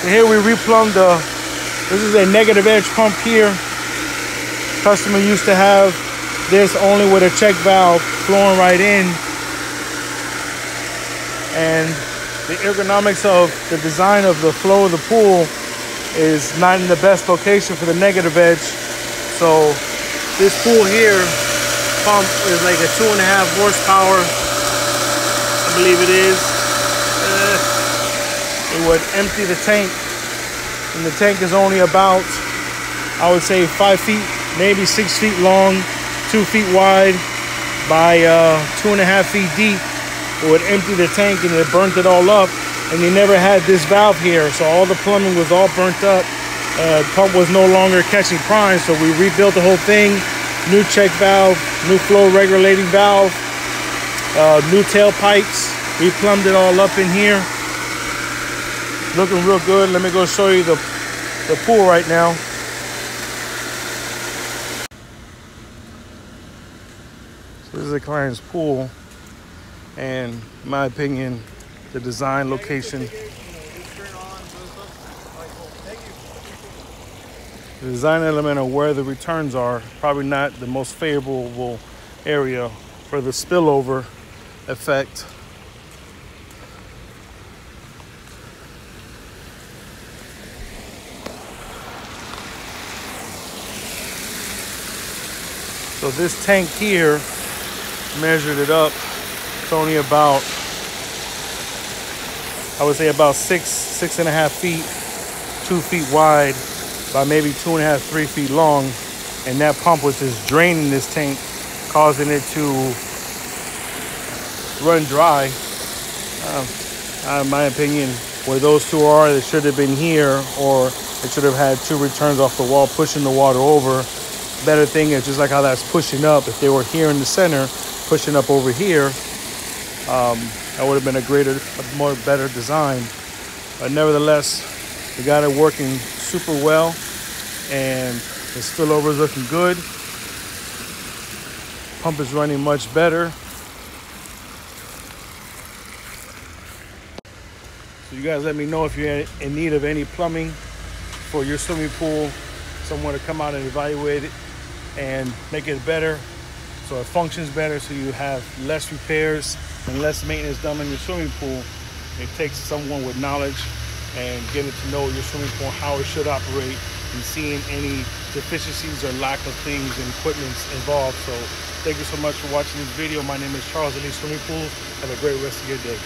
And here we replumbed the, this is a negative edge pump here. Customer used to have this only with a check valve flowing right in. And the ergonomics of the design of the flow of the pool is not in the best location for the negative edge. So this pool here pump is like a two and a half horsepower. I believe it is. Uh, it would empty the tank and the tank is only about, I would say five feet, maybe six feet long, two feet wide by uh, two and a half feet deep. It would empty the tank and it burnt it all up and you never had this valve here. So all the plumbing was all burnt up. Uh, pump was no longer catching prime. So we rebuilt the whole thing. New check valve, new flow regulating valve, uh, new tailpipes. We plumbed it all up in here. Looking real good. Let me go show you the, the pool right now. So this is the client's pool. And in my opinion, the design location. The design element of where the returns are probably not the most favorable area for the spillover effect. So this tank here measured it up. It's only about I would say about six, six and a half feet, two feet wide, by maybe two and a half, three feet long. And that pump was just draining this tank, causing it to run dry. Um, in my opinion, where those two are, it should have been here, or it should have had two returns off the wall pushing the water over. Better thing is just like how that's pushing up. If they were here in the center, pushing up over here, um, that would have been a greater, a more better design. But nevertheless, we got it working super well and the spillover is looking good. Pump is running much better. So you guys let me know if you're in need of any plumbing for your swimming pool, someone to come out and evaluate it and make it better so it functions better so you have less repairs and less maintenance done on your swimming pool. It takes someone with knowledge and getting to know your swimming pool, how it should operate, and seeing any deficiencies or lack of things and equipment involved. So thank you so much for watching this video. My name is Charles Elite Swimming Pools. Have a great rest of your day.